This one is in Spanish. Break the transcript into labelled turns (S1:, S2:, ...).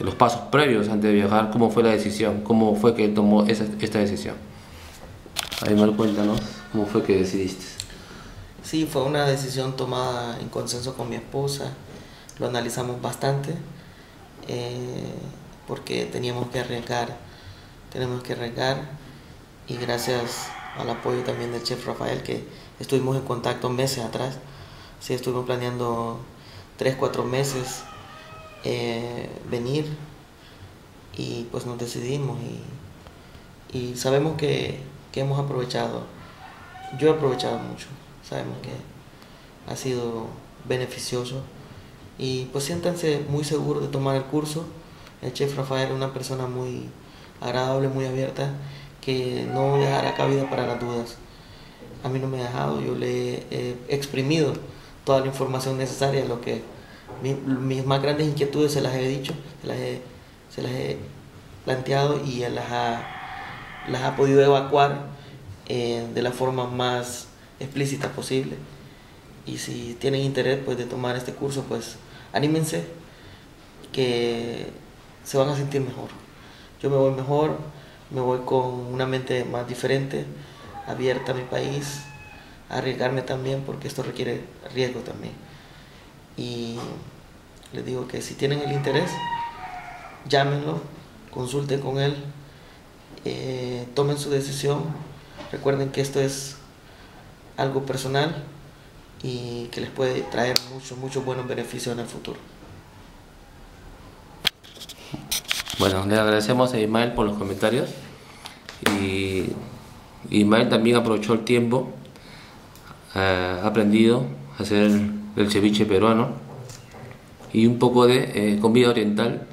S1: los pasos previos antes de viajar, cómo fue la decisión, cómo fue que tomó esa, esta decisión. Aymar, cuéntanos cómo fue que decidiste.
S2: Sí, fue una decisión tomada en consenso con mi esposa, lo analizamos bastante, eh, porque teníamos que arriesgar, tenemos que arriesgar, y gracias al apoyo también del chef Rafael, que estuvimos en contacto meses atrás, sí, estuvimos planeando tres, cuatro meses eh, venir, y pues nos decidimos, y, y sabemos que, que hemos aprovechado, yo he aprovechado mucho. Sabemos que ha sido beneficioso. Y pues siéntanse muy seguros de tomar el curso. El chef Rafael es una persona muy agradable, muy abierta, que no dejará cabida para las dudas. A mí no me ha dejado, yo le he exprimido toda la información necesaria, lo que mis más grandes inquietudes se las he dicho, se las he, se las he planteado y él las ha, las ha podido evacuar eh, de la forma más explícita posible. Y si tienen interés pues, de tomar este curso, pues anímense, que se van a sentir mejor. Yo me voy mejor, me voy con una mente más diferente, abierta a mi país, arriesgarme también, porque esto requiere riesgo también. Y les digo que si tienen el interés, llámenlo, consulten con él, eh, tomen su decisión. Recuerden que esto es algo personal y que les puede traer muchos, muchos buenos beneficios en el futuro.
S1: Bueno, le agradecemos a Ismael por los comentarios y Ismael también aprovechó el tiempo, ha aprendido a hacer el ceviche peruano y un poco de eh, comida oriental